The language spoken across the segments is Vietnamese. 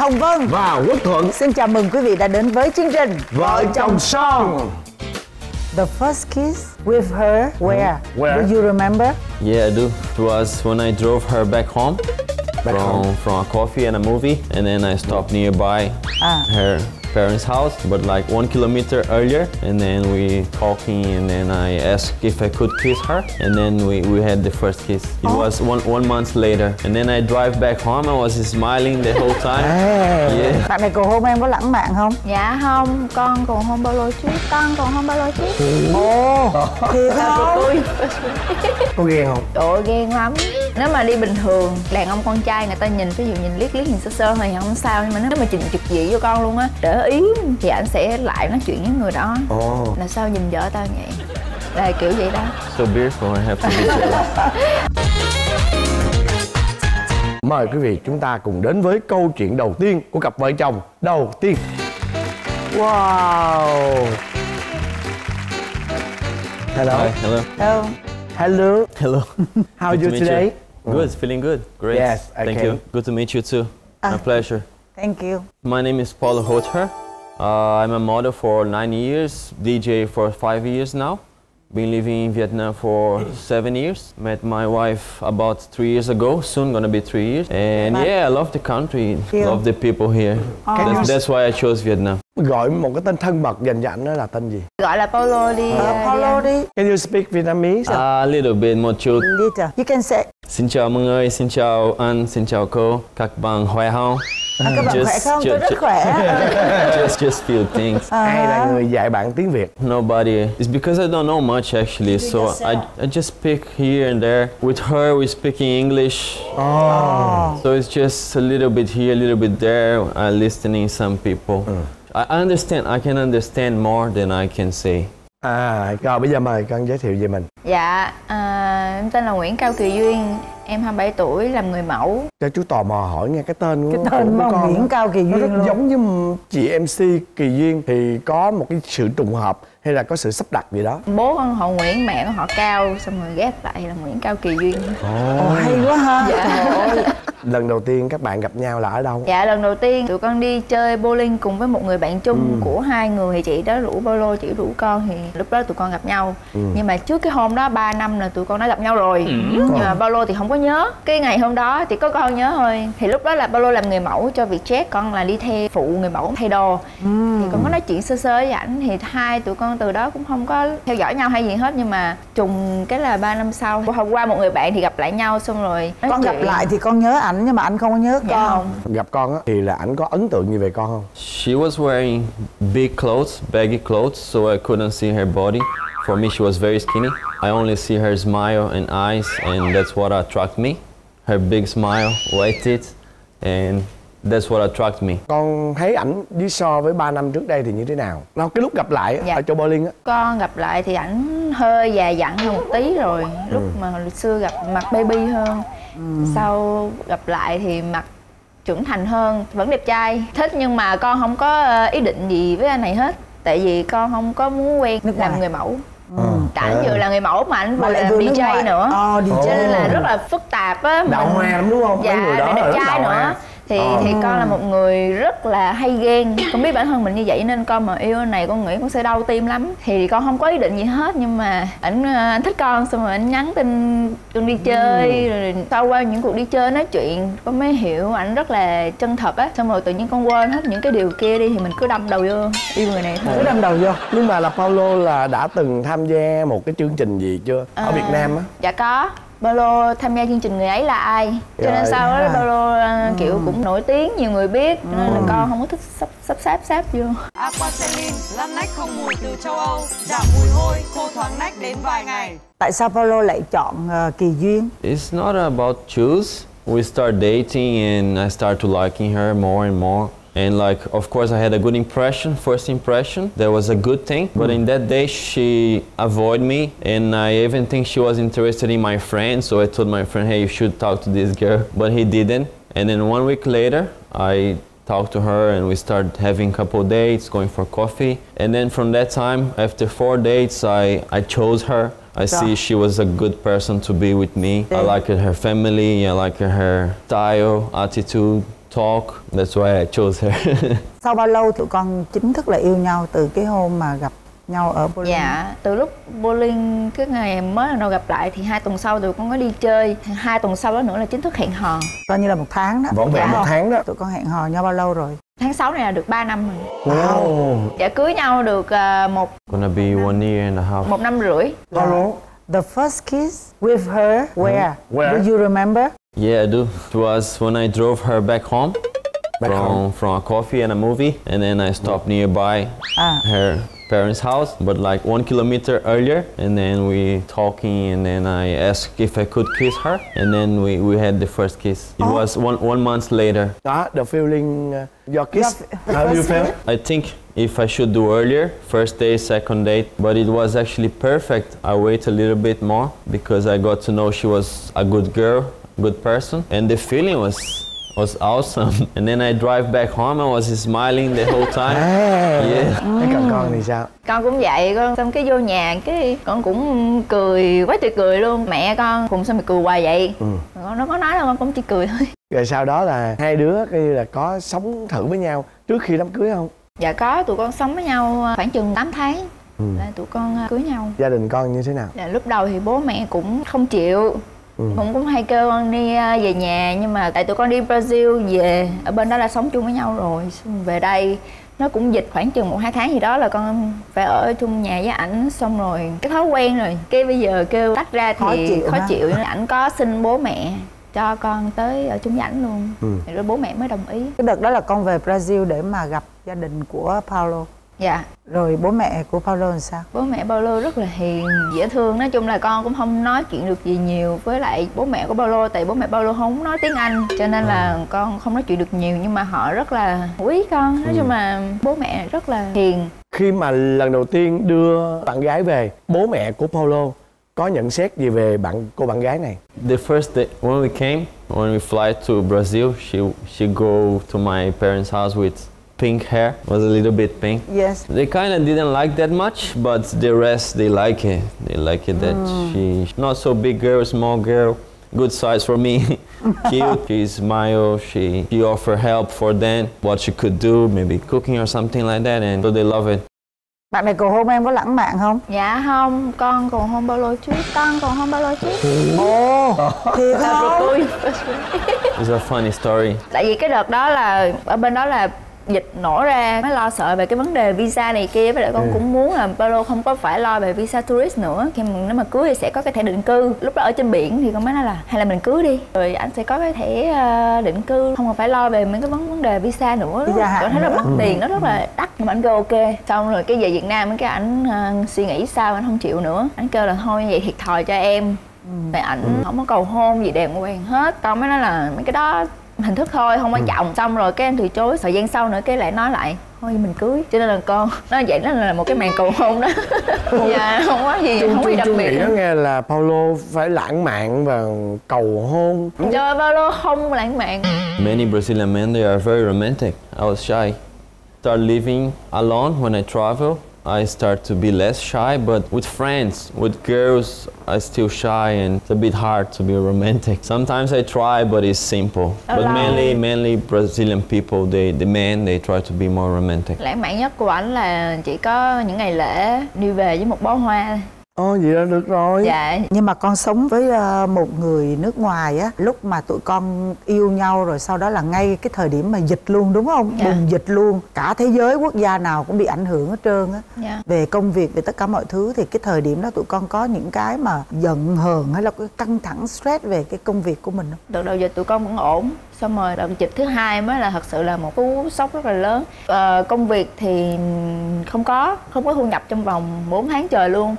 Hồng Vân và Quốc Thuận. Xin chào mừng quý vị đã đến với chương trình Vợ chồng son. The first kiss with her where? Where? Do you remember? Yeah, I do. It was when I drove her back home Back from home. from a coffee and a movie, and then I stopped nearby Ah. her parents' house, but like one kilometer earlier. And then we talking, and then I asked if I could kiss her, and then we, we had the first kiss. It was one one month later, and then I drive back home. I was smiling the whole time. Yeah. Bạn này cầu hôn em có lãng mạn không? Dạ không, con còn hôn bao lâu trước, con còn hôn bao lâu trước Ồ, thiệt không? Ui, Có ghen không? trời ơi, ghen lắm Nếu mà đi bình thường, đàn ông con trai người ta nhìn, ví dụ nhìn liếc liếc nhìn sơ sơ thôi thì không sao Nhưng mà nếu mà trình trực dị cho con luôn á, để ý thì anh sẽ lại nói chuyện với người đó Ồ. Là sao nhìn vợ tao vậy? Là kiểu vậy đó So beautiful. I have to be. Mời quý vị chúng ta cùng đến với câu chuyện đầu tiên của cặp vợ chồng đầu tiên. Wow. Hello. Hi, hello. Đâu? Hello. Hello. How are you today? Good, feeling good. Great. Yes, Thank okay. you. Good to meet you too. My pleasure. Thank you. My name is Paulo Hoter. Uh, I'm a model for nine years, DJ for five years now. Been living in Vietnam for seven years. Met my wife about three years ago, soon gonna be three years. And But- yeah, I love the country, Yeah. love the people here. That's, that's why I chose Vietnam. Gọi một cái tên thân mật dành anh đó là tên gì? Gọi là Paulo đi ờ, Paulo đi đi. Can you speak Vietnamese? A little bit more chill. Little. You can say. Xin chào mọi người, xin chào anh, xin chào cô. Các bạn khỏe không? À, các bạn Just- khỏe không? Tôi rất khỏe. just, just few things. Ai là người dạy bạn tiếng Việt? Nobody. It's because I don't know much actually, so I, I just speak here and there. With her, we're speaking English. Oh. oh. So it's just a little bit here, a little bit there. I listening some people. I I understand. I can understand more than I can say. À, rồi bây giờ mời con giới thiệu về mình. Dạ, à, em tên là Nguyễn Cao Kỳ Duyên Em 27 tuổi, làm người mẫu Cho chú tò mò hỏi nghe cái tên của, Cái tên của của con Nguyễn. Cao Kỳ Nó Duyên rất luôn. giống như chị MC Kỳ Duyên thì có một cái sự trùng hợp hay là có sự sắp đặt gì đó. Bố con họ Nguyễn, mẹ con họ Cao Xong rồi ghép lại là Nguyễn Cao Kỳ Duyên Ồ, hay quá ha. Dạ Lần đầu tiên các bạn gặp nhau là ở đâu? Dạ lần đầu tiên tụi con đi chơi bowling cùng với một người bạn chung của hai người. Thì chị đó rủ Paulo chị rủ con thì lúc đó tụi con gặp nhau. Nhưng mà trước cái hôm đó 3 năm là tụi con đã gặp nhau rồi. Nhưng mà Paulo thì không có nhớ. Cái ngày hôm đó chỉ có con nhớ thôi. Thì lúc đó là Paulo làm người mẫu cho Vietjet con là đi theo phụ người mẫu thay đồ. Thì con có nói chuyện sơ sơ với ảnh. Thì hai tụi con từ đó cũng không có theo dõi nhau hay gì hết. Nhưng mà trùng cái là 3 năm sau hôm qua một người bạn thì gặp lại nhau xong rồi Con gặp chuyện. lại thì con nhớ ảnh nhưng mà anh không có nhớ dạ con. không Gặp con á thì là ảnh có ấn tượng gì về con không? She was wearing big clothes, baggy clothes, so I couldn't see her body. For me, she was very skinny. I only see her smile and eyes, and that's what attract me. Her big smile, white teeth, and that's what attract me. Con thấy ảnh với so với 3 năm trước đây thì như thế nào? Nó cái lúc gặp lại Dạ. ở chỗ bowling á con gặp lại thì ảnh hơi già dặn hơn một tí rồi lúc mà hồi xưa gặp mặt baby hơn sau gặp lại thì mặt trưởng thành hơn vẫn đẹp trai thích nhưng mà con không có ờ, ý định gì với anh này hết tại vì con không có muốn quen Nước ngoài. làm người mẫu Ờ. cả ảnh vừa là người mẫu mà ảnh Mà vừa là nước ngoài. DJ nữa Ờ, DJ. cho nên là rất là phức tạp á Đạo hoa lắm đúng không? Dạ người đó đẹp trai nữa hoa. Thì Ờ. thì con là một người rất là hay ghen. Con biết bản thân mình như vậy nên con mà yêu này con nghĩ con sẽ đau tim lắm. Thì con không có ý định gì hết nhưng mà ảnh ờ, anh thích con xong rồi anh nhắn tin con đi chơi rồi sau qua những cuộc đi chơi nói chuyện con mới hiểu ảnh rất là chân thật á. Xong rồi tự nhiên con quên hết những cái điều kia đi thì mình cứ đâm đầu vô yêu người này thôi. Cứ đâm đầu vô. Nhưng mà là Paulo là đã từng tham gia một cái chương trình gì chưa? Ở À, Việt Nam á. Dạ có Paulo tham gia chương trình người ấy là ai cho Rồi. nên sau đó. Paulo ờ, kiểu cũng nổi tiếng nhiều người biết cho nên là con không có thích sắp sắp sáp sáp vô Aquacelin, lăn nách không mùi từ châu Âu, giảm mùi hôi, khô thoáng nách đến vài ngày. Tại sao Paulo lại chọn ờ, Kỳ Duyên? It's not about choose. We start dating, and I start to liking her more and more. And like, of course, I had a good impression, first impression. That was a good thing. But in that day, she avoided me, and I even think she was interested in my friend. So I told my friend, "Hey, you should talk to this girl," but he didn't. And then one week later, I talked to her and we started having a couple dates, going for coffee. And then from that time, after four dates, I, I chose her. I see she was a good person to be with me. I liked her family, I liked her style, attitude, talk. That's why I chose her. Sau bao lâu tụi con chính thức là yêu nhau từ cái hôm mà gặp nhau ở Berlin? Dạ, từ lúc bowling cái ngày mới lần đầu gặp lại thì hai tuần sau tụi con có đi chơi Hai tuần sau đó nữa là chính thức hẹn hò Coi như là một tháng đó Vỏn vẹn Dạ. một tháng đó Tụi con hẹn hò nhau bao lâu rồi? Tháng 6 này là được 3 năm rồi Wow Dạ cưới nhau được à, một Gonna be one year and a half. một năm rưỡi Paulo The first kiss with her, where? Where? Do you remember? Yeah, I do. It was when I drove her back home. Back from home. from a coffee and a movie, and then I stopped nearby Ah. her parents' house, but like one kilometer earlier, and then we talking, and then I asked if I could kiss her, and then we, we had the first kiss. It was one one month later. Đó, the feeling uh, your kiss Your- How do you feel? I think if I should do earlier, first day, second date, but it was actually perfect. I wait a little bit more because I got to know she was a good girl, good person, and the feeling was was awesome. And then I drive back home, I was smiling the whole time. Yeah. Thế còn con thì sao? Con cũng vậy con xong cái vô nhà cái con cũng cười quá trời cười luôn Mẹ con cùng sao mày cười hoài vậy Ừ. Con nó có nói đâu con cũng chỉ cười thôi Rồi sau đó là hai đứa coi như là có sống thử với nhau trước khi đám cưới không? Dạ có tụi con sống với nhau khoảng chừng 8 tháng là tụi con à, cưới nhau Gia đình con như thế nào? Dạ, lúc đầu thì bố mẹ cũng không chịu cũng cũng hay kêu con đi à, về nhà nhưng mà tại tụi con đi Brazil về ở bên đó là sống chung với nhau rồi xong về đây nó cũng dịch khoảng chừng một hai tháng gì đó là con phải ở chung nhà với ảnh xong rồi cái thói quen rồi. Cái bây giờ kêu tách ra thì Khó chịu khó ha. chịu ảnh có xin bố mẹ cho con tới ở chung với ảnh luôn. Thì rồi bố mẹ mới đồng ý. Cái đợt đó là con về Brazil để mà gặp gia đình của Paulo dạ. Rồi bố mẹ của Paulo làm sao? bố mẹ Paulo rất là hiền dễ thương. Nói chung là con cũng không nói chuyện được gì nhiều với lại bố mẹ của Paulo tại bố mẹ Paulo không nói tiếng Anh cho nên là con không nói chuyện được nhiều nhưng mà họ rất là quý con. Nói chung là bố mẹ rất là hiền. Khi mà lần đầu tiên đưa bạn gái về, bố mẹ của Paulo có nhận xét gì về bạn cô bạn gái này? The first day when we came, when we fly to Brazil, she she go to my parents' house with pink hair. Was a little bit pink. Yes They kind of didn't like that much, but the rest they like it. They like it that mm. she not so big girl, small girl, good size for me. Cute. She smile. She she offer help for them, what she could do, maybe cooking or something like that, and so they love it. Bạn này cầu hôn em có lãng mạn không? dạ không con còn hôn Paulo trước con còn hôn Paulo trước Ồ Thiệt rồi không? It's a funny story. tại vì cái đợt đó là ở bên đó là dịch nổ ra mới lo sợ về cái vấn đề visa này kia với lại con cũng muốn là Paulo không có phải lo về visa tourist nữa. Khi mà nếu mà cưới thì sẽ có cái thẻ định cư. Lúc đó ở trên biển thì con mới nói là hay là mình cưới đi. Rồi anh sẽ có cái thẻ ờ, định cư. Không còn phải lo về mấy cái vấn vấn đề visa nữa. Visa hạn con thấy rất nữa. mắc tiền nó rất là đắt. Nhưng mà anh kêu ok. Xong rồi cái về Việt Nam cái ảnh ờ, suy nghĩ sao anh không chịu nữa. Anh kêu là thôi vậy thiệt thòi cho em. Tại ảnh không có cầu hôn gì đàng hoàng hết. Con mới nói là mấy cái đó hình thức thôi không quan trọng xong rồi cái em từ chối thời gian sau nữa cái lại nói lại thôi mình cưới cho nên là con nó vậy đó là một cái màn cầu hôn đó dạ không có gì Chung không có đặc chung biệt nghĩ nó nghe là Paulo phải lãng mạn và cầu hôn. cho lô không lãng mạn Many Brazilian men they are very romantic. I was shy. Start living alone when I travel. I start to be less shy, but with friends, with girls, I still shy and it's a bit hard to be romantic. Sometimes I try, but it's simple. But Alone. mainly, mainly Brazilian people, they, the men, they try to be more romantic. lãng mạn nhất của ảnh là chỉ có những ngày lễ đi về với một bó hoa Ồ vậy là được rồi. dạ Nhưng mà con sống với ờ, một người nước ngoài á Lúc mà tụi con yêu nhau rồi sau đó là ngay cái thời điểm mà dịch luôn đúng không? Dạ. Bùng dịch luôn Cả thế giới quốc gia nào cũng bị ảnh hưởng hết trơn á dạ Về công việc, về tất cả mọi thứ Thì cái thời điểm đó tụi con có những cái mà giận hờn hay là cái căng thẳng stress về cái công việc của mình không? đợt đầu dịch tụi con vẫn ổn xong rồi đợt dịch thứ hai mới là thật sự là một cú sốc rất là lớn. Ờ, công việc thì không có không có thu nhập trong vòng 4 tháng trời luôn.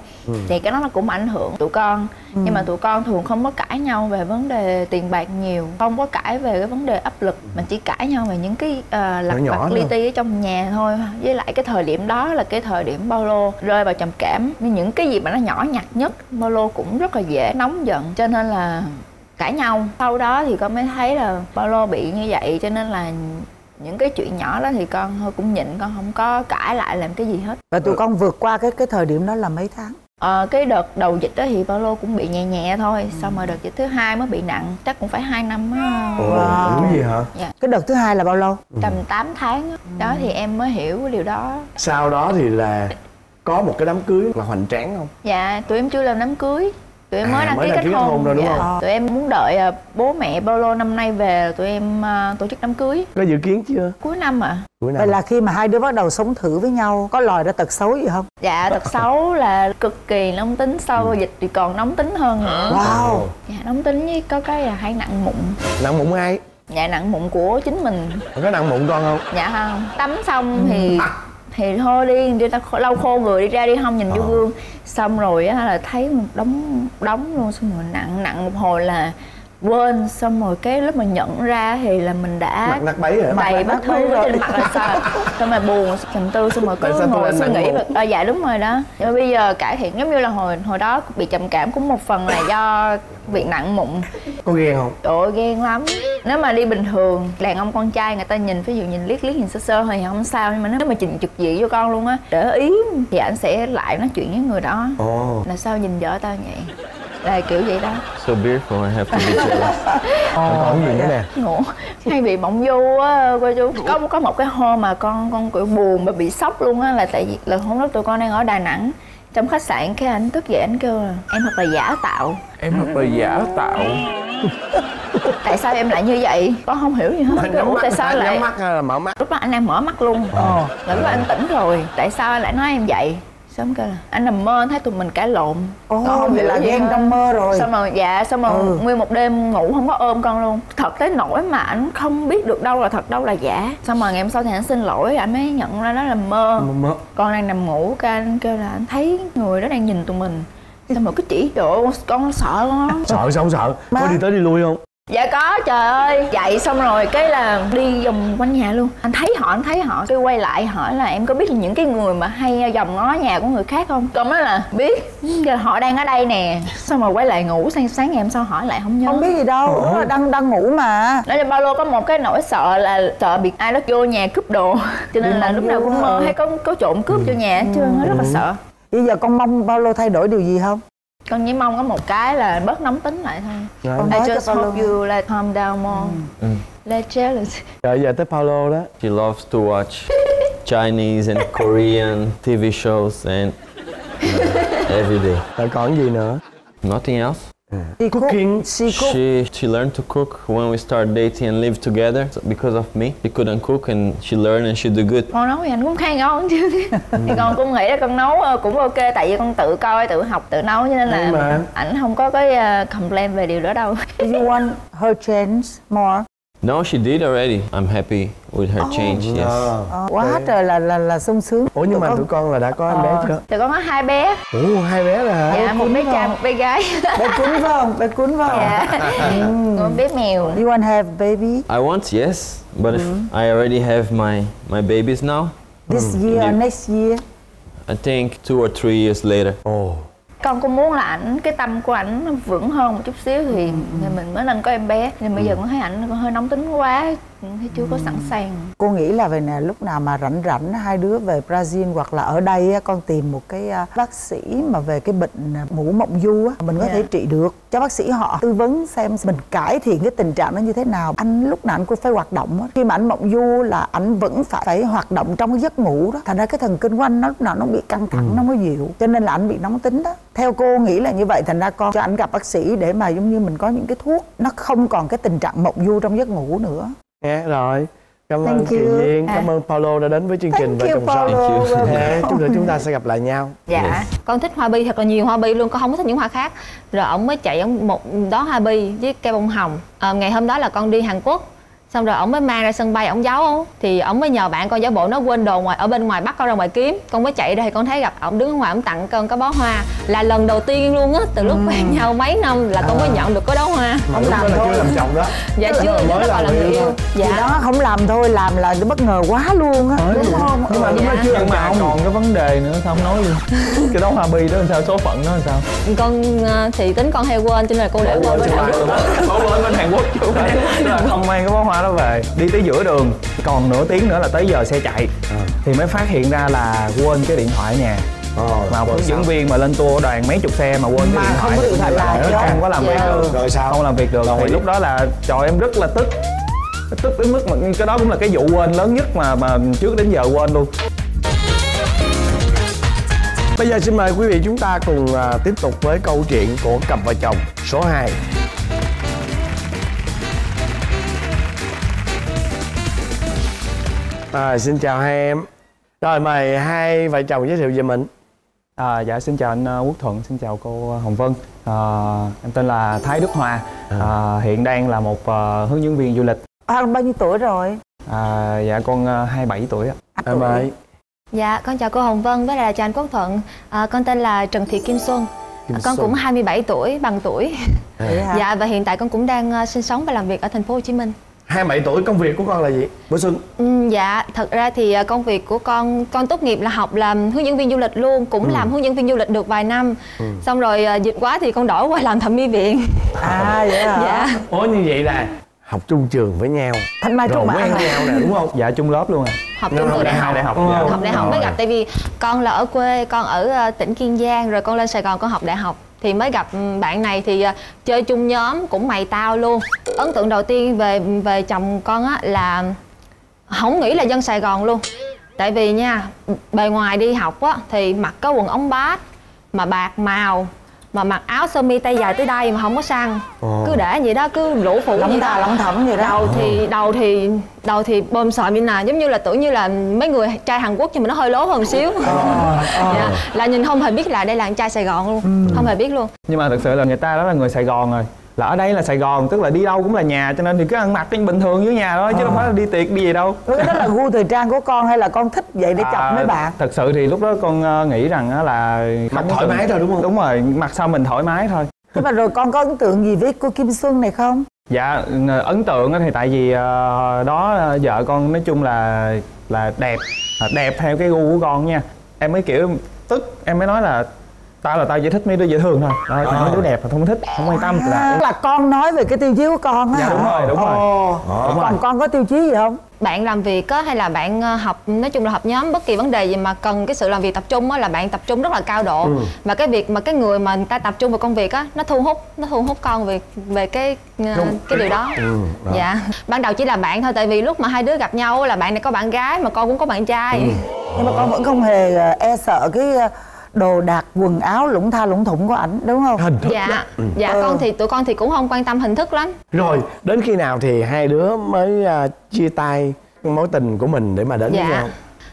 Thì cái đó nó cũng ảnh hưởng tụi con. Nhưng mà tụi con thường không có cãi nhau về vấn đề tiền bạc nhiều không có cãi về cái vấn đề áp lực mà chỉ cãi nhau về những cái uh, lặt vặt li ti ở trong nhà thôi. Với lại cái thời điểm đó là cái thời điểm Paulo rơi vào trầm cảm. Những cái gì mà nó nhỏ nhặt nhất Paulo cũng rất là dễ nóng giận. Cho nên là cãi nhau. Sau đó thì con mới thấy là Paulo bị như vậy cho nên là những cái chuyện nhỏ đó thì con thôi cũng nhịn con không có cãi lại làm cái gì hết. Và tụi con vượt qua cái cái thời điểm đó là mấy tháng? Ờ, cái đợt đầu dịch đó thì Paulo cũng bị nhẹ nhẹ thôi xong rồi đợt dịch thứ hai mới bị nặng chắc cũng phải hai năm á. Ồ, Wow. dữ gì hả? Dạ. Cái đợt thứ hai là bao lâu? Tầm 8 tháng á. đó thì em mới hiểu cái điều đó. Sau đó thì là có một cái đám cưới là hoành tráng không? Dạ tụi em chưa làm đám cưới tụi em À, mới đăng mới ký đăng kết ký kết hôn, hôn. rồi đúng dạ. không? tụi em muốn đợi à, bố mẹ Paulo năm nay về tụi em à, tổ chức đám cưới? Có dự kiến chưa? Cuối năm ạ. Cuối năm. vậy là khi mà hai đứa bắt đầu sống thử với nhau có lòi ra tật xấu gì không? Dạ tật xấu là cực kỳ nóng tính sau dịch thì còn nóng tính hơn nữa. Wow. Dạ nóng tính với có cái là hay nặng mụn. Nặng mụn ai? Dạ nặng mụn của chính mình. Có nặng mụn con không? Dạ không. Tắm xong thì thì thôi đi đi ta lau khô người đi ra đi không nhìn vô gương. Xong rồi á là thấy một đống đống luôn xong rồi nặng nặng một hồi là quên xong rồi cái lúc mà nhận ra thì là mình đã mặt bấy hả đầy vết thương ở trên mặt là sao? Xong rồi buồn trầm tư xong rồi cứ ngồi suy nghĩ mụn? à, dạ đúng rồi đó. Nhưng mà bây giờ cải thiện giống như là hồi hồi đó bị trầm cảm cũng một phần là do bị nặng mụn. Có ghen không? Trời ơi ghen lắm. Nếu mà đi bình thường Đàn ông con trai người ta nhìn Ví dụ nhìn liếc liếc nhìn sơ sơ thôi thì không sao Nhưng mà nếu mà trình trực diện vô con luôn á Để ý Thì anh sẽ lại nói chuyện với người đó. Ồ. Là sao nhìn vợ tao vậy Là kiểu vậy đó. So beautiful, I have to be jealous. còn còn gì nữa nè. Ngủ. Hay bị mộng du á Cô chú Có có một cái hôm mà con con kiểu buồn Và bị sốc luôn á Là tại vì là hôm đó tụi con đang ở Đà Nẵng trong khách sạn cái anh thức dậy anh kêu là em thật là giả tạo. Em thật là giả tạo? Tại sao em lại như vậy? Con không hiểu gì hết. Anh Kêu, nhắm "Ủa, mắt tại sao anh lại nhắm mắt hay là mở mắt? Lúc đó anh đang mở mắt luôn. Ờ. là lúc đó anh tỉnh rồi. Tại sao anh lại nói em vậy xong kêu là anh nằm mơ anh thấy tụi mình cãi lộn. Ồ, Con không vậy là ghen trong mơ rồi. xong rồi dạ xong rồi Ừ. nguyên một đêm ngủ không có ôm con luôn. Thật tới nỗi mà anh không biết được đâu là thật đâu là giả. Xong rồi ngày hôm sau thì anh xin lỗi anh mới nhận ra đó là mơ. Mơ con đang nằm ngủ cái anh kêu là anh thấy người đó đang nhìn tụi mình. Xong rồi cứ chỉ ơi con, sợ con sợ sao không sợ có Má. đi tới đi lui không dạ có trời ơi. Dậy xong rồi cái là đi vòng quanh nhà luôn. Anh thấy họ anh thấy họ. Cái quay lại hỏi là em có biết những cái người mà hay vòng ngó nhà của người khác không? Con nói là biết. Giờ họ đang ở đây nè. Xong rồi quay lại ngủ sáng sáng ngày hôm sau hỏi lại không nhớ? Không biết gì đâu. Đó là đang đang ngủ mà. Nói cho bao lô có một cái nỗi sợ là sợ bị ai đó vô nhà cướp đồ. Cho nên là lúc nào cũng mơ ừ. hay có có trộm cướp vô nhà hết trơn á rất là sợ. Bây giờ con mong Paulo thay đổi điều gì không con chỉ mong có một cái là bớt nóng tính lại thôi. Con I just hope you like calm down more. Less jealous rồi giờ tới Paulo đó. She loves to watch Chinese and Korean TV shows and uh, every day. rồi còn gì nữa? Nothing else. She cook, Cooking. she cook. She she learned to cook when we started dating and lived together So because of me. She couldn't cook and she learned and she do good. con nấu thì anh cũng khá ngon chứ thì con cũng nghĩ là con nấu ờ, cũng ok tại vì con tự coi tự học tự nấu cho nên là ảnh không có cái ờ, complain về điều đó đâu Do you want her change more No, she did already. I'm happy with her change. Yes. Ờ, quá trời là là là sung sướng. Ủa nhưng mà Tụi tụi con là đã có em bé Ờ. chưa? Thì con có hai bé. Ủa hai bé rồi hả? Dạ một bé trai một bé gái. Bé cún phải không? Bé cún phải không? Dạ. Một bé mèo. You want have baby? I want yes, but if I already have my my babies now, this year or next year? I think two or three years later. ồ con cũng muốn là ảnh cái tâm của ảnh nó vững hơn một chút xíu thì, thì mình mới nên có em bé. Nhưng bây giờ con thấy ảnh hơi nóng tính quá thấy chưa có sẵn sàng. Cô nghĩ là về nè lúc nào mà rảnh rảnh hai đứa về Brazil hoặc là ở đây á, con tìm một cái à, bác sĩ mà về cái bệnh à, ngủ mộng du á mình có Dạ. thể trị được. Cho bác sĩ họ tư vấn xem mình cải thiện cái tình trạng nó như thế nào. Anh lúc nào anh cũng phải hoạt động á. Khi mà anh mộng du là anh vẫn phải phải hoạt động trong cái giấc ngủ đó. Thành ra cái thần kinh của anh nó lúc nào nó bị căng thẳng nó không có dịu. Cho nên là anh bị nóng tính đó. Theo cô nghĩ là như vậy thành ra con cho anh gặp bác sĩ để mà giống như mình có những cái thuốc nó không còn cái tình trạng mộng du trong giấc ngủ nữa nghe rồi. Cảm ơn Thank chị you. Duyên. À. cảm ơn Paulo đã đến với chương trình Thank chồng son Paulo. Nè, chút nữa chúng ta sẽ gặp lại nhau. Dạ. Con thích hoa bi thật là nhiều hoa bi luôn con không có thích những hoa khác. Rồi ổng mới chạy ổng một đó hoa bi với cây bông hồng. À, ngày hôm đó là con đi hàn quốc xong rồi ổng mới mang ra sân bay ổng giấu. Thì ổng mới nhờ bạn con giả bộ nó quên đồ ngoài ở bên ngoài bắt con ra ngoài kiếm. Con mới chạy ra thì con thấy gặp ổng đứng ở ngoài ổng tặng con cái bó hoa. Là lần đầu tiên luôn á từ lúc quen nhau mấy năm là con mới nhận được cái đó hoa. Mà lúc đó là chưa làm chồng đó. Dạ chưa mới mới làm gọi là người yêu. thôi. Thì dạ đó không làm thôi làm là bất ngờ quá luôn á. Đúng không? Nhưng mà Ừ. lúc đó chưa nhưng mà còn cái vấn đề nữa sao không nói luôn? Cái đó hoa bi đó làm sao số phận nó làm sao? Con ờ, thì tính con hay quên cho nên là cô để quên bên Hàn Quốc. Bỏ quên bên Hàn Quốc chứ không là không mang cái bó hoa đó về đi tới giữa đường còn nửa tiếng nữa là tới giờ xe chạy. Thì mới phát hiện ra là quên cái điện thoại ở nhà. Ờ, mà hướng dẫn viên mà lên tour đoàn mấy chục xe mà quên Mà cái điện không thoại có điện thoại lại không có làm việc Dạ. được. Rồi sao? không làm việc được. Rồi. thì lúc đó là trời em rất là tức. Tức đến mức mà cái đó cũng là cái vụ quên lớn nhất mà mà trước đến giờ quên luôn. Bây giờ xin mời quý vị chúng ta cùng à, tiếp tục với câu chuyện của cặp vợ chồng số 2 à, Xin chào hai em Rồi mời hai vợ chồng giới thiệu về mình À, dạ xin chào anh uh, Quốc Thuận, xin chào cô Hồng Vân. À, em tên là Thái Đức Hòa, à, hiện đang là một uh, hướng dẫn viên du lịch. à, bao nhiêu tuổi rồi À, dạ con uh, 27 tuổi ạ. À, Em ơi Dạ, con chào cô Hồng Vân với lại chào anh Quốc Thuận. À, con tên là Trần Thị Kim Xuân. Kim À, con Xuân. cũng 27 tuổi, bằng tuổi. Hả? Dạ và hiện tại con cũng đang sinh sống và làm việc ở thành phố Hồ Chí Minh. 27 tuổi công việc của con là gì? Bữa Xuân Ừ, dạ, thật ra thì ờ, công việc của con con tốt nghiệp là học làm hướng dẫn viên du lịch luôn, cũng Ừ. làm hướng dẫn viên du lịch được vài năm. Xong rồi ờ, dịch quá thì con đổi qua làm thẩm mỹ viện. à vậy hả Dạ. Ủa như vậy nè Học chung trường với nhau thanh mai mã quen hả? nhau nè đúng không? Dạ chung lớp luôn ạ. Học chung từ đại đại học. học. Đại học. Ờ. dạ. học đại học mới gặp tại vì con là ở quê con ở ờ, tỉnh Kiên Giang rồi con lên Sài Gòn con học đại học thì mới gặp ừ, bạn này thì ờ, chơi chung nhóm cũng mày tao luôn. Ấn tượng đầu tiên về về chồng con á là không nghĩ là dân Sài Gòn luôn. Tại vì nha, bề ngoài đi học á thì mặc có quần ống bát mà bạc màu mà mặc áo sơ mi tay dài tới đây mà không có săn Ồ. cứ để vậy đó cứ lũ phụ lóng đó. lóng thẩm vậy đó. Đầu thì đầu thì đầu thì bơm sòm như nè giống như là tưởng như là mấy người trai Hàn Quốc nhưng mà nó hơi lố hơn xíu. Dạ. là nhìn không hề biết là đây là anh trai Sài Gòn luôn. Không hề biết luôn. Nhưng mà thực sự là người ta đó là người Sài Gòn rồi. Là ở đây là Sài Gòn, tức là đi đâu cũng là nhà cho nên thì cứ ăn mặc cái bình thường dưới nhà thôi chứ đâu phải là đi tiệc đi gì đâu. đó là gu thời trang của con hay là con thích vậy để chọc À, mấy bạn Thật sự thì lúc đó con ờ, nghĩ rằng á là Mặc không thoải mái thôi, đúng không? Đúng rồi, mặc sao mình thoải mái thôi. thế mà rồi con có ấn tượng gì với cô Kim Xuân này không Dạ ấn tượng á thì tại vì ờ, đó ờ, vợ con nói chung là là đẹp à, đẹp theo cái gu của con nha em mới kiểu tức em mới nói là tao là tao chỉ thích mấy đứa dễ thương thôi. Đó, còn mấy đứa đẹp là không thích không quan tâm là à, là con nói về cái tiêu chí của con á Dạ, đúng rồi, đúng rồi. Ồ. Đúng rồi. còn con có tiêu chí gì không? Bạn làm việc á, hay là bạn ờ, học nói chung là học nhóm bất kỳ vấn đề gì mà cần cái sự làm việc tập trung á, là bạn tập trung rất là cao độ. Và cái việc mà cái người mà người ta tập trung vào công việc á nó thu hút nó thu hút con về về cái ờ, cái điều đó. Ừ, đó. dạ. Ban đầu chỉ là bạn thôi tại vì lúc mà hai đứa gặp nhau là bạn này có bạn gái mà con cũng có bạn trai. Nhưng mà con vẫn không hề ờ, e sợ cái ờ, đồ đạc quần áo lũng tha lũng thủng của ảnh đúng không? Hình thức dạ đó. dạ Ừ. con thì tụi con thì cũng không quan tâm hình thức lắm. Rồi đến khi nào thì hai đứa mới à, chia tay mối tình của mình để mà đến với dạ. nhau?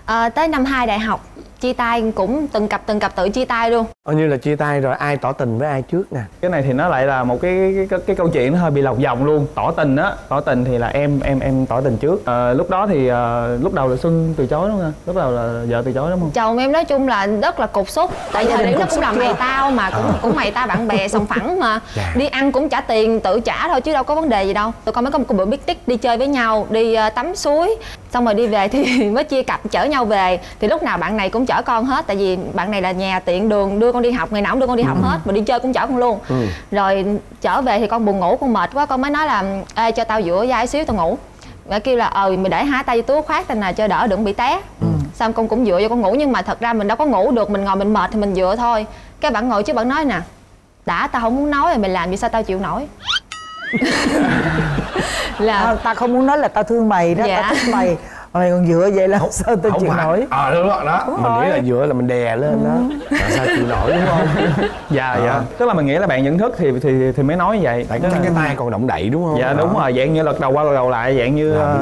Ờ, tới năm 2 đại học chia tay cũng từng cặp từng cặp tự chia tay luôn. Coi như là chia tay rồi ai tỏ tình với ai trước nè. Cái này thì nó lại là một cái cái, cái, cái câu chuyện nó hơi bị lọc vòng luôn. Tỏ tình á tỏ tình thì là em em em tỏ tình trước. Ờ, lúc đó thì ờ, lúc đầu là xuân từ chối đúng không? Lúc đầu là vợ từ chối đúng không? Chồng em nói chung là rất là cục xúc. Tại thời điểm nó cũng là mày tao mà cũng cũng mày tao bạn bè sòng phẳng mà. Dạ. đi ăn cũng trả tiền tự trả thôi chứ đâu có vấn đề gì đâu. Tụi con mới có một cái bữa biết tích đi chơi với nhau đi tắm suối xong rồi đi về thì mới chia cặp chở nhau về. Thì lúc nào bạn này cũng chở con hết tại vì bạn này là nhà tiện đường đưa con đi học ngày nào cũng đưa con đi học hết mà đi chơi cũng chở con luôn. Rồi trở về thì con buồn ngủ con mệt quá con mới nói là ê cho tao dựa vai xíu tao ngủ. Bà kêu là ờ mày để hai tay vô túi khoát tay nào cho đỡ đừng bị té. Xong con cũng dựa vô con ngủ nhưng mà thật ra mình đâu có ngủ được mình ngồi mình mệt thì mình dựa thôi. Cái bạn ngồi chứ bạn nói nè đã tao không muốn nói rồi mày làm gì sao tao chịu nổi là à, ta không muốn nói là tao thương mày đó Dạ. tao thích mày mày còn dựa vậy là sao tao chịu nổi? Ờ đúng rồi đó. Mình nghĩ là dựa là mình đè lên đó. Là sao chịu nổi đúng không? Dạ Ờ. dạ tức là mình nghĩ là bạn nhận thức thì thì thì mới nói như vậy. Tại cái, là- cái tay còn động đậy đúng không? Dạ đúng rồi dạng như lật đầu qua lật đầu lại dạng như ờ,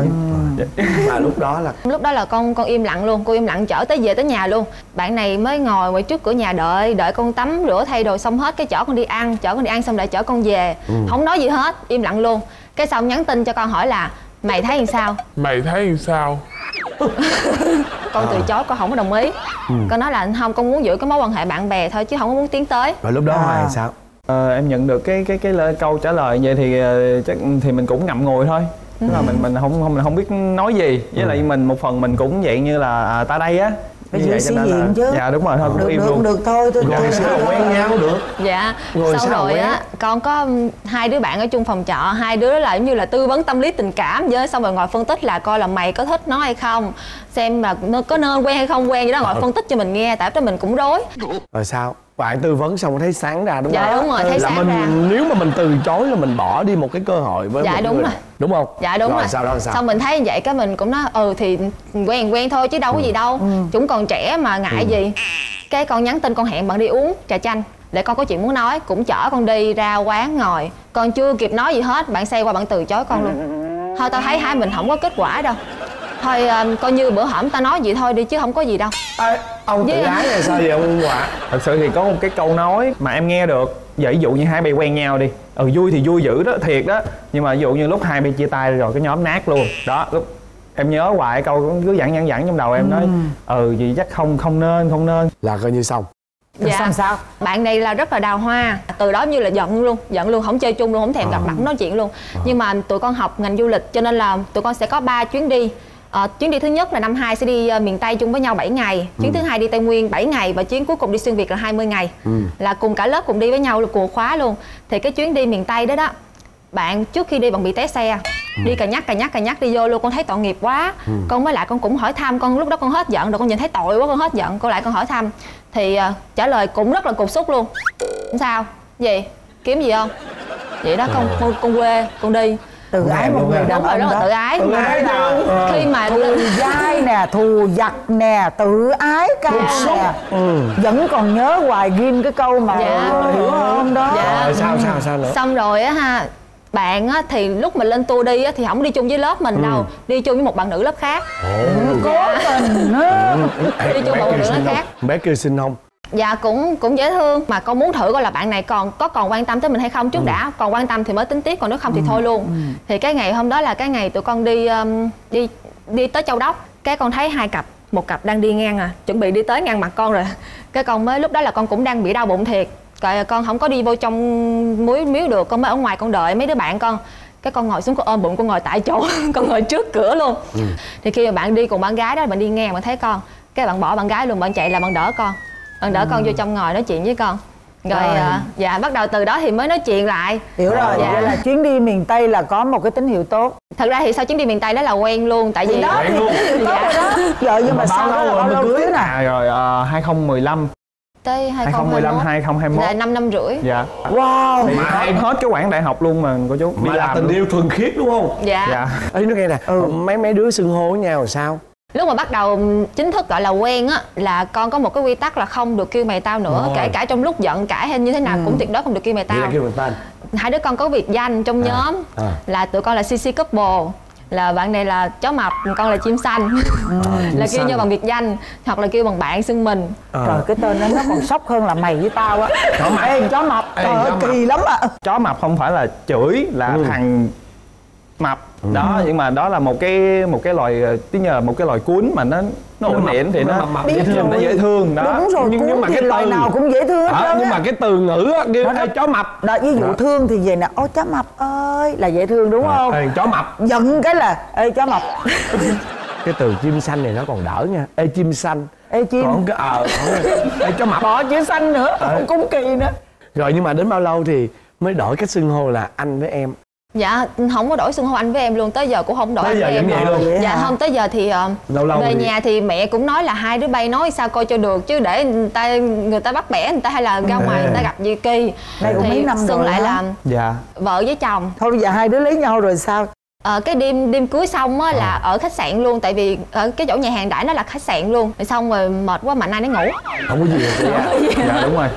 biết. mà lúc đó là lúc đó là con con im lặng luôn cô im lặng chở tới về tới nhà luôn. Bạn này mới ngồi ngoài trước cửa nhà đợi đợi con tắm rửa thay đồ xong hết cái chở con đi ăn chở con đi ăn xong lại chở con về. Không nói gì hết im lặng luôn. Cái xong nhắn tin cho con hỏi là mày thấy làm sao? Mày thấy sao? con từ chối con không có đồng ý. Con nói là không con muốn giữ cái mối quan hệ bạn bè thôi chứ không có muốn tiến tới. Rồi lúc đó À. hoài sao? Ờ, em nhận được cái cái cái lời, câu trả lời vậy thì ờ, chắc thì mình cũng ngậm ngùi thôi. Tức là mình mình không không mình không biết nói gì. Với lại mình một phần mình cũng dạng như là à, ta đây á Phải giữ vậy sĩ cho nên là- diện chứ. dạ đúng rồi thôi cũng được im được luôn. được thôi tôi rồi tôi- sao quen nhau được. Dạ Rồi xong sao rồi á con có um, hai đứa bạn ở chung phòng trọ hai đứa là giống như là tư vấn tâm lý tình cảm với xong rồi ngồi phân tích là coi là mày có thích nó hay không xem là nó có nên quen hay không quen gì đó ngồi phân tích cho mình nghe tại đó mình cũng rối. Rồi sao bạn tư vấn xong thấy sáng ra đúng Dạ, không? đúng rồi, thấy là sáng mình ra. nếu mà mình từ chối là mình bỏ đi một cái cơ hội với Dạ, một đúng người. rồi. đúng không? Dạ đúng rồi, rồi. sao đó sao? Xong mình thấy như vậy cái mình cũng nói ừ thì quen quen thôi chứ đâu có gì đâu. Chúng còn trẻ mà ngại gì. Cái con nhắn tin con hẹn bạn đi uống trà chanh để con có chuyện muốn nói cũng chở con đi ra quán ngồi. Con chưa kịp nói gì hết bạn xe qua bạn từ chối con luôn. Thôi tao thấy hai mình không có kết quả đâu thôi à, coi như bữa hổm tao nói vậy thôi đi chứ không có gì đâu. Ê, ông tự Với- ái là sao vậy ông quả thật sự thì có một cái câu nói mà em nghe được. Giả dụ như hai bay quen nhau đi. Ừ vui thì vui dữ đó thiệt đó. Nhưng mà ví dụ như lúc hai bay chia tay rồi cái nhóm nát luôn. Đó lúc em nhớ hoài câu cứ dặn dặn dặn trong đầu em nói ừ gì chắc không không nên không nên. Là coi như xong. Rồi xong sao? Bạn này là rất là đào hoa. Từ đó như là giận luôn giận luôn không chơi chung luôn không thèm gặp mặt không nói chuyện luôn. Nhưng mà tụi con học ngành du lịch cho nên là tụi con sẽ có 3 chuyến đi Ờ, chuyến đi thứ nhất là năm 2 sẽ đi ờ, miền Tây chung với nhau 7 ngày. Chuyến thứ hai đi Tây Nguyên 7 ngày và chuyến cuối cùng đi xuyên Việt là 20 ngày. Là cùng cả lớp cùng đi với nhau là cùng khóa luôn. Thì cái chuyến đi miền Tây đó đó bạn trước khi đi bạn bị té xe. Đi cà nhắc cà nhắc cà nhắc đi vô luôn con thấy tội nghiệp quá. Con mới lại con cũng hỏi thăm con lúc đó con hết giận rồi con nhìn thấy tội quá con hết giận con lại con hỏi thăm. Thì ờ, trả lời cũng rất là cục xúc luôn. Sao. Gì? Kiếm gì không? Vậy đó con con, con quê con đi tự ái một người đàn đúng rồi ông rất là đó tự ái Tự mà ái chứ. khi mà thù dai nè thù giặc nè tự ái ca nè. vẫn còn nhớ hoài ghim cái câu mà Dạ. hiểu không đó. Dạ. sao sao sao nữa? Xong rồi á ha bạn á thì lúc mình lên tour đi á thì không đi chung với lớp mình đâu đi chung với một bạn nữ lớp khác. Cố tình đi chung một bạn nữ lớp khác. bé kêu xin không dạ cũng cũng dễ thương. Mà con muốn thử coi là bạn này còn có còn quan tâm tới mình hay không? Trước đã còn quan tâm thì mới tính tiếp còn nếu không thì thôi luôn. thì cái ngày hôm đó là cái ngày tụi con đi um, đi đi tới châu đốc. Cái con thấy hai cặp một cặp đang đi ngang à chuẩn bị đi tới ngang mặt con rồi. Cái con mới lúc đó là con cũng đang bị đau bụng thiệt. Rồi con không có đi vô trong muối miếu được con mới ở ngoài con đợi mấy đứa bạn con. Cái con ngồi xuống con ôm bụng con ngồi tại chỗ con ngồi trước cửa luôn. Thì khi mà bạn đi cùng bạn gái đó bạn đi ngang bạn thấy con. Cái bạn bỏ bạn gái luôn bạn chạy là bạn đỡ con bạn đỡ con vô trong ngồi nói chuyện với con. Rồi Rồi. à, dạ bắt đầu từ đó thì mới nói chuyện lại. Hiểu rồi Dạ. vậy là chuyến đi miền tây là có một cái tín hiệu tốt. Thật ra thì sau chuyến đi miền tây đó là quen luôn tại vì đó thì tín hiệu tốt rồi đó. Giờ nhưng mà sau đó là bao lâu cưới nè? à rồi à, 2015 tới 2015 2021 là 2021 5 năm rưỡi. Dạ. Wow. Thì hết, hết cái quãng đại học luôn mà cô chú. Mà là tình luôn. yêu thuần khiết đúng không? Dạ. dạ. Ê nó nghe nè Ừ. mấy mấy đứa xưng hô với nhau là sao lúc mà bắt đầu chính thức gọi là quen á là con có một cái quy tắc là không được kêu mày tao nữa Rồi. kể cả trong lúc giận cãi hay như thế nào cũng tuyệt đối không được kêu mày tao kêu hai đứa con có biệt danh trong nhóm à. là tụi con là CC couple là bạn này là chó mập con là chim xanh là kêu xanh. nhau bằng biệt danh hoặc là kêu bằng bạn xưng mình Ờ. trời cái tên đó nó còn sốc hơn là mày với tao á ê chó mập Ê, trời ơi chó mập. kỳ lắm ạ chó mập không phải là chửi là Ừ. thằng mập. Đó nhưng mà đó là một cái một cái loài ờ, tí nhờ một cái loài cuốn mà nó nó ổn định thì nó mập dễ thương nó dễ thương đó. Đúng rồi nhưng- nhưng mà cái loài từ- nào cũng dễ thương hết Ờ, trơn nhưng mà cái từ ngữ á kêu Đó, "Ê, đó. chó mập. Đó ví dụ Đó. thương thì về nè ô chó mập ơi là dễ thương đúng không? Ê, chó mập. Giận cái là ê chó mập. Cái từ chim xanh này nó còn đỡ nha. Ê chim xanh. Ê chim. Còn cái ờ ê chó mập. Bỏ chữ xanh nữa Ờ. cũng kỳ nữa. Rồi nhưng mà đến bao lâu thì mới đổi cách xưng hô là anh với em dạ không có đổi xưng hô anh với em luôn tới giờ cũng không đổi Tới anh giờ với em vậy luôn? Vậy dạ hả? không tới giờ thì ờ, Lâu lâu về thì- nhà thì mẹ cũng nói là hai đứa bay nói sao coi cho được chứ để người ta người ta bắt bẻ người ta hay là ra ngoài người ta gặp gì kỳ. Đây cũng thì mấy năm xưng rồi lại hả? là dạ. vợ với chồng. Thôi bây giờ hai đứa lấy nhau rồi sao? Ờ, cái đêm đêm cưới xong á là ở khách sạn luôn tại vì ở cái chỗ nhà hàng đãi nó là khách sạn luôn. Rồi xong rồi mệt quá mạnh ai nấy ngủ. Không có gì ạ. dạ đúng rồi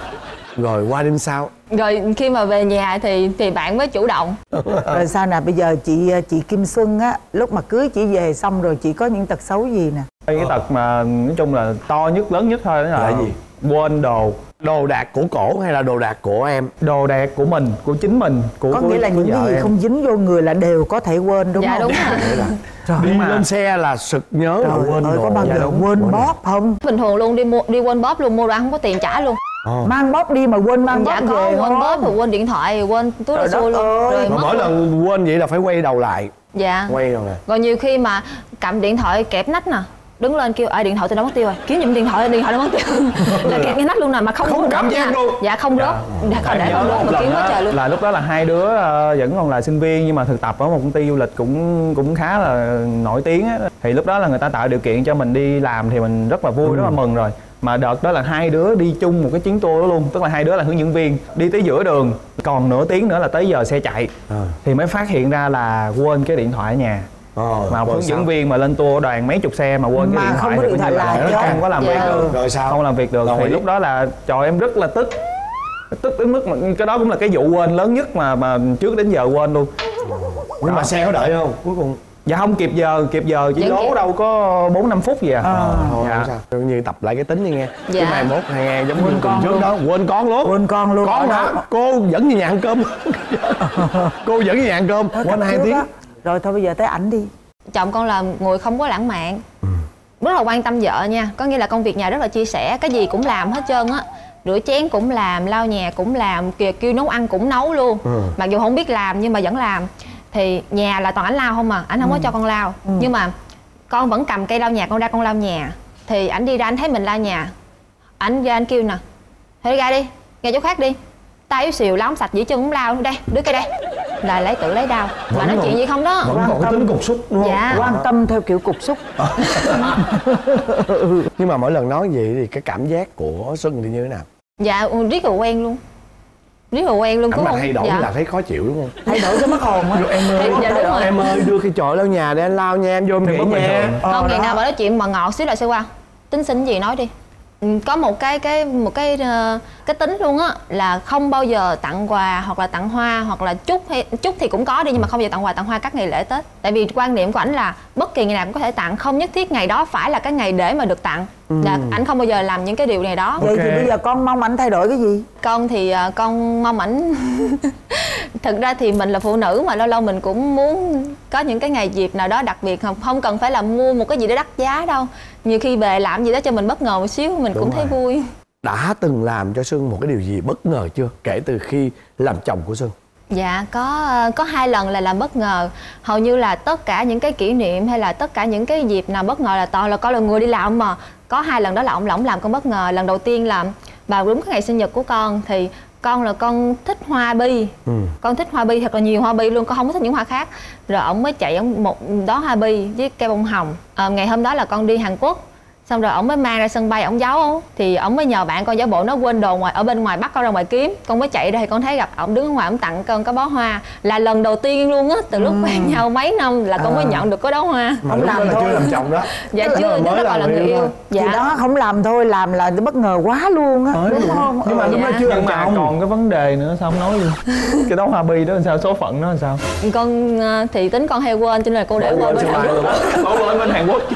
rồi qua đêm sau. Rồi khi mà về nhà thì thì bạn mới chủ động. Rồi sao nè bây giờ chị chị Kim Xuân á lúc mà cưới chị về xong rồi chị có những tật xấu gì nè? Cái tật mà nói chung là to nhất lớn nhất thôi đó. Là Là gì? quên đồ. Đồ đạc của cổ hay là đồ đạc của em? Đồ đạc của mình của chính mình của có của- nghĩa là những cái gì em. không dính vô người là đều có thể quên đúng dạ không? đúng rồi trời đi mà- lên xe là sực nhớ là trời quên ơi đồ. có bao Dạ giờ đúng. quên bóp không? Bình thường luôn đi mua đi quên bóp luôn mua đồ ăn không có tiền trả luôn Ờ. mang bóp đi mà quên mang dạ bóp có về quên không bóp rồi quên điện thoại rồi quên túi đồ xui luôn. ơi. rồi mỗi lần quên vậy là phải quay đầu lại. Dạ. Quay rồi nè rồi nhiều khi mà cầm điện thoại kẹp nách nè đứng lên kêu ở điện thoại tôi đã mất tiêu rồi. Kiếm giùm điện thoại điện thoại đã mất tiêu. Là kẹt ngay nách luôn nè mà không Không cảm giác luôn. dạ không rớt. Dạ, còn để không rớt mà kiếm quá trời luôn. là lúc đó là hai đứa ờ, vẫn còn là sinh viên nhưng mà thực tập ở một công ty du lịch cũng cũng khá là nổi tiếng á. Thì lúc đó là người ta tạo điều kiện cho mình đi làm thì mình rất là vui rất là mừng rồi mà đợt đó là hai đứa đi chung một cái chuyến tour đó luôn. Tức là hai đứa là hướng dẫn viên đi tới giữa đường. Còn nửa tiếng nữa là tới giờ xe chạy. À. thì mới phát hiện ra là quên cái điện thoại ở nhà. Ờ, mà hướng dẫn viên mà lên tour đoàn mấy chục xe mà quên Mà cái điện không thoại có thì điện coi thoại là không có làm Dạ. việc được. Rồi sao? không làm việc được. Thì lúc đó là trời em rất là tức. Tức đến mức mà cái đó cũng là cái vụ quên lớn nhất mà mà trước đến giờ quên luôn. Nhưng mà xe có đợi không? Cuối cùng dạ không kịp giờ kịp giờ chỉ Vẫn lố đâu có bốn năm phút gì à, thôi dạ. sao? Như tập lại cái tính đi nghe. Dạ. cái mai mốt hay nghe giống như Quên tuần con trước luôn. đó quên con luôn. Quên con luôn. Con hả? cô dẫn về nhà ăn cơm. Cô dẫn về nhà ăn cơm. Thôi quên hai tiếng. á. rồi thôi bây giờ tới ảnh đi. Chồng con là người không có lãng mạn. Rất là quan tâm vợ nha. Có nghĩa là công việc nhà rất là chia sẻ cái gì cũng làm hết trơn á. Rửa chén cũng làm lau nhà cũng làm kìa kêu nấu ăn cũng nấu luôn. Ừ. mặc dù không biết làm nhưng mà vẫn làm thì nhà là toàn ảnh lau không mà ảnh không có cho con lau nhưng mà con vẫn cầm cây lau nhà con ra con lau nhà. Thì ảnh đi ra anh thấy mình lau nhà. Ảnh ra anh kêu nè thôi ra đi ra chỗ khác đi. Tay yếu xìu láo sạch dĩ chân cũng lau đây đưa cây đây. Là lấy tự lấy đau. Mà nói chuyện gì không đó. vẫn còn cái tính cục xúc đúng không? Dạ. quan tâm theo kiểu cục xúc. Nhưng mà mỗi lần nói vậy thì cái cảm giác của xuân thì như thế nào? Dạ ừ, riết rồi quen luôn riết rồi quen luôn cũng mà không? thay đổi dạ. là thấy khó chịu đúng không? Thay đổi cái mất hồn á. Em ơi Dạ, đúng rồi. em ơi đưa cái chổi lau nhà để anh lau nha em vô em Thì nghỉ nha. thường. Ờ, không ngày nào mà nói chuyện mà ngọt xíu là sẽ qua. Tính xin gì nói đi có một cái cái một cái ờ, cái tính luôn á là không bao giờ tặng quà hoặc là tặng hoa hoặc là chúc hay chúc thì cũng có đi nhưng mà không bao giờ tặng quà tặng hoa các ngày lễ tết. Tại vì quan niệm của ảnh là bất kỳ ngày nào cũng có thể tặng không nhất thiết ngày đó phải là cái ngày để mà được tặng. Là ảnh không bao giờ làm những cái điều này đó. Vậy thì Ok. bây giờ con mong ảnh thay đổi cái gì? Con thì ờ, con mong ảnh thực ra thì mình là phụ nữ mà lâu lâu mình cũng muốn có những cái ngày dịp nào đó đặc biệt không không cần phải là mua một cái gì đó đắt giá đâu nhiều khi về làm gì đó cho mình bất ngờ một xíu mình Đúng cũng thấy rồi. vui. Đã từng làm cho xuân một cái điều gì bất ngờ chưa kể từ khi làm chồng của xuân dạ có ờ, có hai lần là làm bất ngờ. Hầu như là tất cả những cái kỷ niệm hay là tất cả những cái dịp nào bất ngờ là toàn là con là người đi làm mà. Có hai lần đó là ông lỏng làm con bất ngờ. Lần đầu tiên là vào đúng cái ngày sinh nhật của con thì con là con thích hoa bi. Ừ. con thích hoa bi thật là nhiều hoa bi luôn con không có thích những hoa khác. Rồi ông mới chạy ông một đó hoa bi với cây bông hồng. Ờ, ngày hôm đó là con đi hàn quốc xong rồi ông mới mang ra sân bay ông giấu. Thì ông mới nhờ bạn con giả bộ nó quên đồ ngoài ở bên ngoài bắt con ra ngoài kiếm. Con mới chạy ra thì con thấy gặp ông đứng ở ngoài ông tặng con cái bó hoa. Là lần đầu tiên luôn á từ lúc quen nhau mấy năm là con mới nhận được cái đó hoa. Mà Không lúc làm đó là thôi. chưa làm chồng đó. Dạ Tức là chưa mới chứ đó là người yêu. yêu thôi. thì dạ đó không làm thôi làm là bất ngờ quá luôn á. Đúng luôn. không? Nhưng mà Ừ. lúc đó dạ. chưa làm nhưng mà chồng. còn cái vấn đề nữa sao không nói luôn? Cái đó hoa bi đó làm sao số phận nó làm sao? Con ờ, thì tính con hay quên cho nên là cô để quên bên Hàn Quốc. quên bên hàn quốc chứ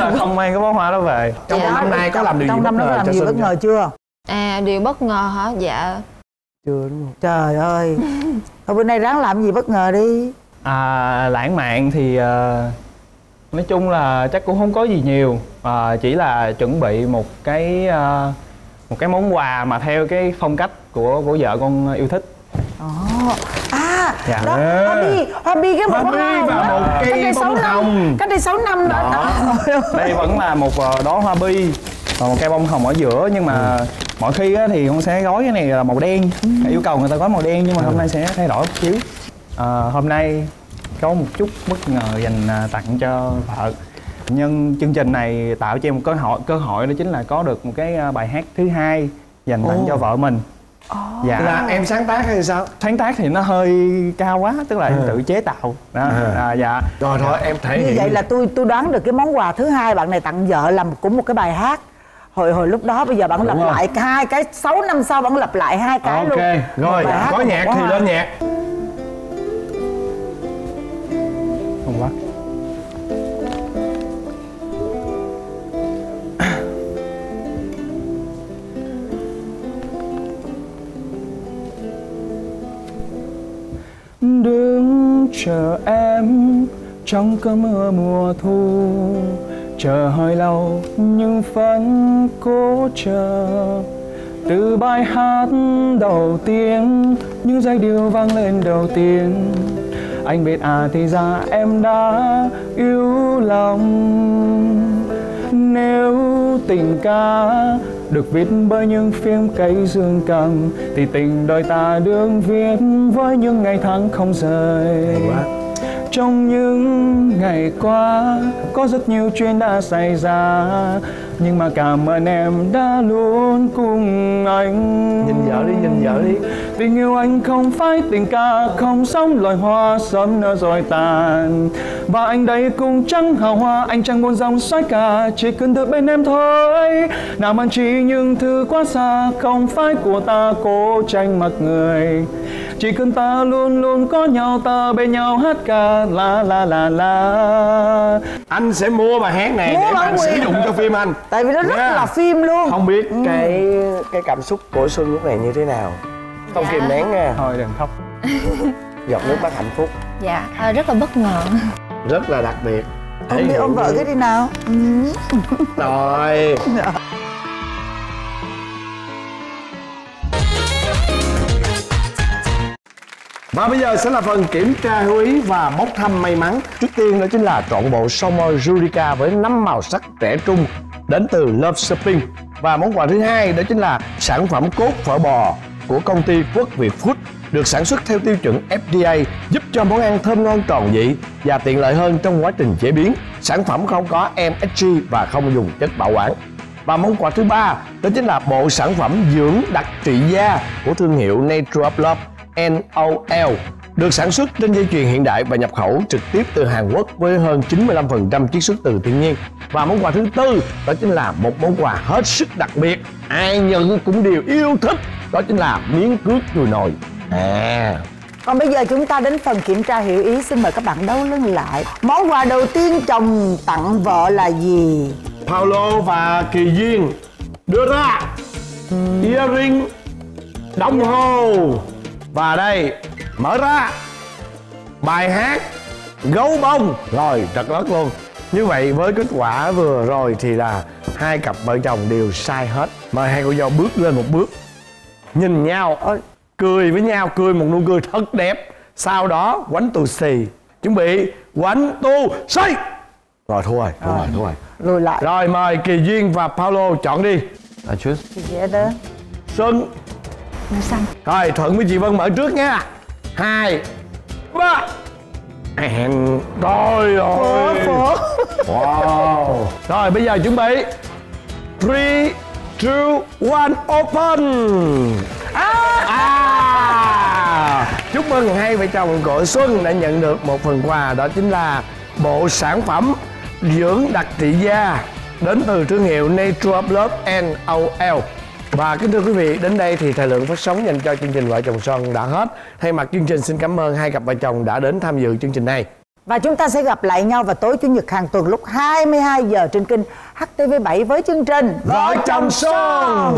không không mang cái bó hoa đó về. Trong Dạ. năm nay có làm điều gì trong bất năm đó ngờ có làm cho gì bất ngờ chưa? À điều bất ngờ hả? Dạ. Chưa đúng không? Trời ơi. Thôi bữa nay ráng làm gì bất ngờ đi. À, lãng mạn thì ờ, nói chung là chắc cũng không có gì nhiều. À, chỉ là chuẩn bị một cái ờ, một cái món quà mà theo cái phong cách của của vợ con yêu thích. Ồ. à Dạ. đó hoa bi hoa bi cái Hoa một bông hồng và một cây Cách bông hồng. cách đây 6 năm đó, đó. đây vẫn là một ờ, đóa hoa bi và một cây bông hồng ở giữa nhưng mà mọi khi á, thì con sẽ gói cái này là màu đen yêu cầu người ta gói màu đen nhưng mà hôm nay sẽ thay đổi một xíu à, hôm nay có một chút bất ngờ dành à, tặng cho vợ nhân chương trình này tạo cho em một cơ hội cơ hội đó chính là có được một cái à, bài hát thứ hai dành tặng Ồ. cho vợ mình dạ. Là em sáng tác hay sao? Sáng tác thì nó hơi cao quá tức là em À. tự chế tạo. Đó. À. à, dạ. Rồi thôi em thể như hiện. vậy là tôi tôi đoán được cái món quà thứ hai bạn này tặng vợ là một- cũng một cái bài hát. Hồi hồi lúc đó bây giờ bạn Đúng lặp không? lại hai cái 6 năm sau bạn lặp lại hai cái ok luôn. rồi bài hát, có nhạc thì lên nhạc chờ em trong cơn mưa mùa thu. Chờ hơi lâu nhưng vẫn cố chờ. Từ bài hát đầu tiên, những giai điệu vang lên đầu tiên. Anh biết à thì ra em đã yêu lòng. Nếu tình ca được viết bởi những phim cây dương cầm, thì tình đời ta đương viết với những ngày tháng không rời trong những ngày qua có rất nhiều chuyện đã xảy ra nhưng mà cảm ơn em đã luôn cùng anh. Nhìn vợ đi nhìn vợ đi. Tình yêu anh không phải tình ca không giống loài hoa sớm nở rồi tàn. Và anh đây cũng chẳng hào hoa anh chẳng buồn dòng xoáy cả chỉ cần được bên em thôi. Nào mang chỉ những thứ quá xa không phải của ta cố tranh mặc người chỉ cần ta luôn luôn có nhau ta bên nhau hát ca la la la la. Anh sẽ mua bài hát này Mua để anh sử dụng cho phim anh. Tại vì nó rất Nha. là phim luôn. Không biết cái cái cảm xúc của xuân lúc này như thế nào. Không Dạ. kìm nén nha. Thôi đừng khóc. Giọt nước mắt hạnh phúc. Dạ à, rất là bất ngờ. Rất là đặc biệt. Ông đi Thể ôm hiện vợ cái đi nào. Ừ. rồi Và bây giờ sẽ là phần kiểm tra hữu ý và bốc thăm may mắn Trước tiên đó chính là trọn bộ Somo Jurica với 5 màu sắc trẻ trung đến từ Love Shopping Và món quà thứ hai đó chính là sản phẩm cốt phở bò của công ty Quốc Việt Food được sản xuất theo tiêu chuẩn FDA giúp cho món ăn thơm ngon tròn vị và tiện lợi hơn trong quá trình chế biến. Sản phẩm không có MSG và không dùng chất bảo quản. Và món quà thứ ba đó chính là bộ sản phẩm dưỡng đặc trị da của thương hiệu Nature of Love NOL được sản xuất trên dây chuyền hiện đại và nhập khẩu trực tiếp từ Hàn Quốc với hơn 95% chiết xuất từ thiên nhiên. Và món quà thứ tư đó chính là một món quà hết sức đặc biệt, ai nhận cũng đều yêu thích, đó chính là miếng cước chùi nồi. À, Còn bây giờ chúng ta đến phần kiểm tra hiểu ý Xin mời các bạn đấu lưng lại Món quà đầu tiên chồng tặng vợ là gì? Paulo và Kỳ Duyên đưa ra earring đồng hồ và đây mở ra. Bài hát gấu bông. Rồi trật lất luôn. Như vậy với kết quả vừa rồi thì là hai cặp vợ chồng đều sai hết. Mời hai cô dâu bước lên một bước. Nhìn nhau ơi cười với nhau cười một nụ cười thật đẹp. Sau đó quánh tù xì. Chuẩn bị quánh tu xì. Rồi thua rồi thua rồi thua rồi. Lùi lại. Rồi mời Kỳ Duyên và Paulo chọn đi. I choose. Dễ đó. Xuân màu xanh. Rồi Thuận với chị Vân mở trước nha. Hai. Ba. Hẹn. Rồi rồi Phở. Wow. Rồi bây giờ chuẩn bị. Three, two, one, open. À. Chúc mừng hai vợ chồng của Xuân đã nhận được một phần quà Đó chính là bộ sản phẩm dưỡng đặc trị da Đến từ thương hiệu Nature of Love NOL và kính thưa quý vị, đến đây thì thời lượng phát sóng dành cho chương trình Vợ chồng son đã hết. Thay mặt chương trình xin cảm ơn hai cặp vợ chồng đã đến tham dự chương trình này. Và chúng ta sẽ gặp lại nhau vào tối Chủ nhật hàng tuần lúc 22 giờ trên kênh HTV7 với chương trình Vợ chồng son.